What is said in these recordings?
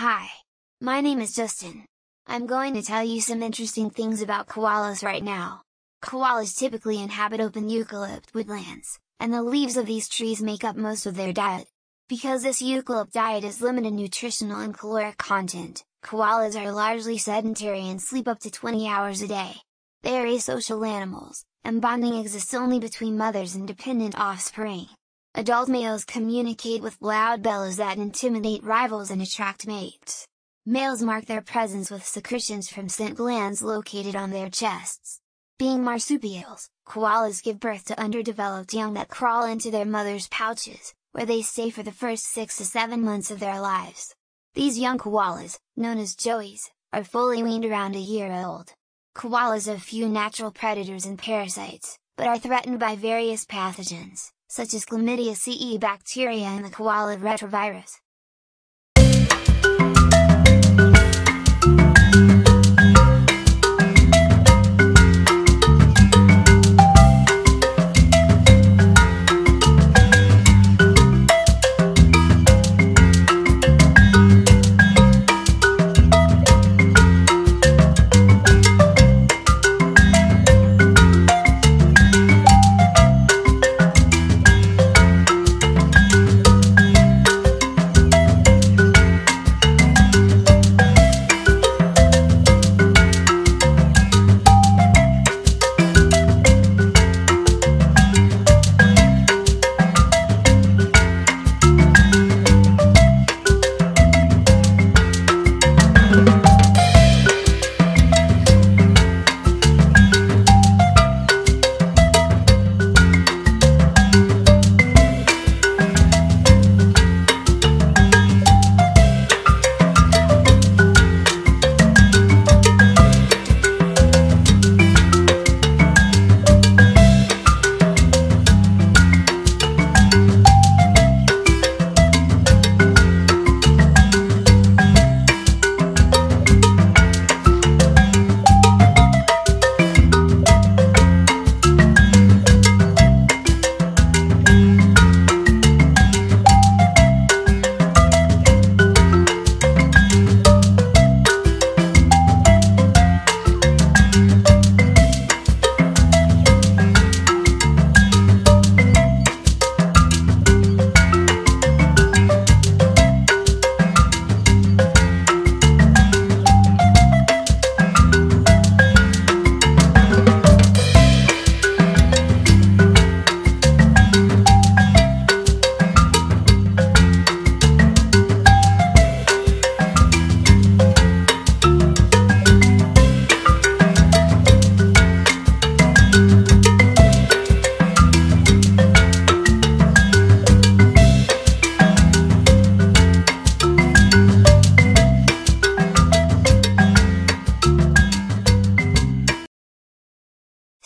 Hi! My name is Justin. I'm going to tell you some interesting things about koalas right now. Koalas typically inhabit open eucalypt woodlands, and the leaves of these trees make up most of their diet. Because this eucalypt diet is limited nutritional and caloric content, koalas are largely sedentary and sleep up to 20 hours a day. They are asocial animals, and bonding exists only between mothers and dependent offspring. Adult males communicate with loud bellows that intimidate rivals and attract mates. Males mark their presence with secretions from scent glands located on their chests. Being marsupials, koalas give birth to underdeveloped young that crawl into their mother's pouches, where they stay for the first 6 to 7 months of their lives. These young koalas, known as joeys, are fully weaned around a year old. Koalas have few natural predators and parasites, but are threatened by various pathogens, such as Chlamydiaceae bacteria and the koala retrovirus.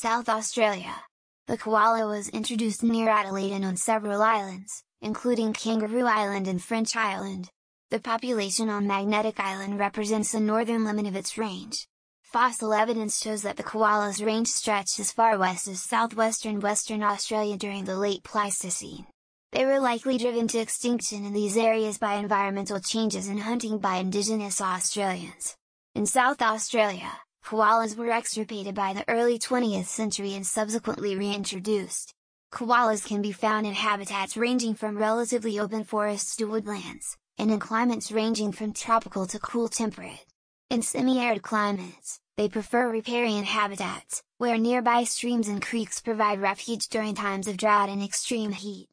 South Australia. The koala was introduced near Adelaide and on several islands, including Kangaroo Island and French Island. The population on Magnetic Island represents the northern limit of its range. Fossil evidence shows that the koala's range stretched as far west as southwestern Western Australia during the late Pleistocene. They were likely driven to extinction in these areas by environmental changes and hunting by indigenous Australians. In South Australia, koalas were extirpated by the early 20th century and subsequently reintroduced. Koalas can be found in habitats ranging from relatively open forests to woodlands, and in climates ranging from tropical to cool temperate. In semi-arid climates, they prefer riparian habitats, where nearby streams and creeks provide refuge during times of drought and extreme heat.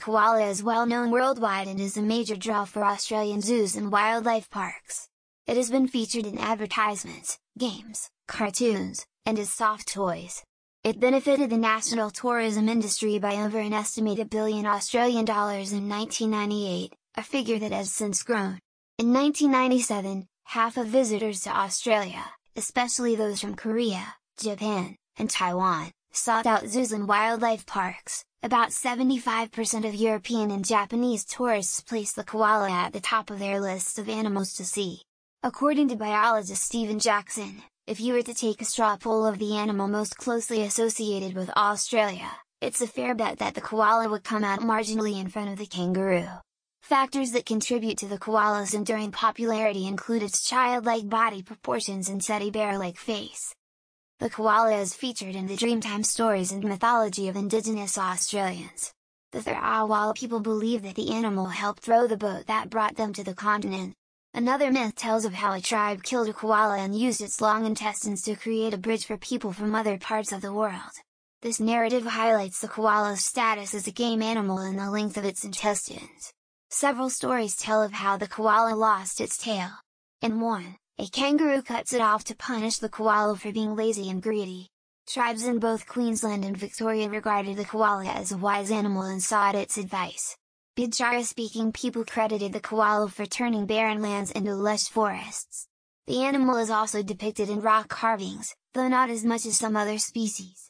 Koala is well known worldwide and is a major draw for Australian zoos and wildlife parks. It has been featured in advertisements, games, cartoons, and as soft toys. It benefited the national tourism industry by over an estimated billion Australian dollars in 1998, a figure that has since grown. In 1997, half of visitors to Australia, especially those from Korea, Japan, and Taiwan, sought out zoos and wildlife parks, about 75% of European and Japanese tourists place the koala at the top of their lists of animals to see. According to biologist Stephen Jackson, if you were to take a straw poll of the animal most closely associated with Australia, it's a fair bet that the koala would come out marginally in front of the kangaroo. Factors that contribute to the koala's enduring popularity include its childlike body proportions and teddy bear-like face. The koala is featured in the Dreamtime stories and mythology of indigenous Australians. The Tharawal people believe that the animal helped throw the boat that brought them to the continent. Another myth tells of how a tribe killed a koala and used its long intestines to create a bridge for people from other parts of the world. This narrative highlights the koala's status as a game animal and the length of its intestines. Several stories tell of how the koala lost its tail. In one, a kangaroo cuts it off to punish the koala for being lazy and greedy. Tribes in both Queensland and Victoria regarded the koala as a wise animal and sought its advice. Bidjara-speaking people credited the koala for turning barren lands into lush forests. The animal is also depicted in rock carvings, though not as much as some other species.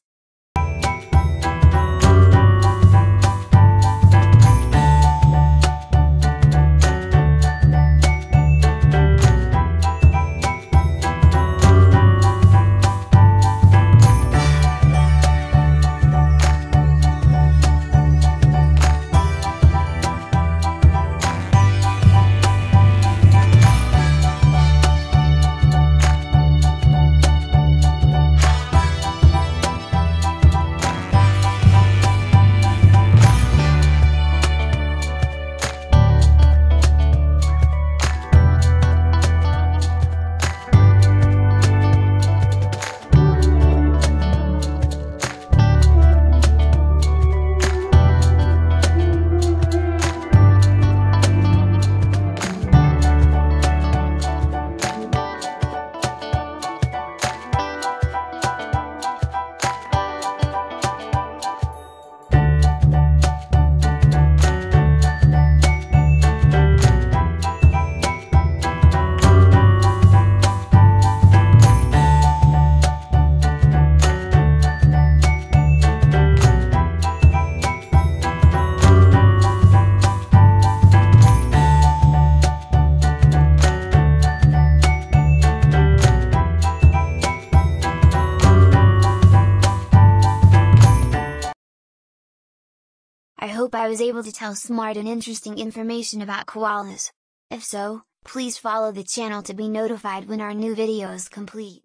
Hope I was able to tell smart and interesting information about koalas. If so, please follow the channel to be notified when our new video is complete.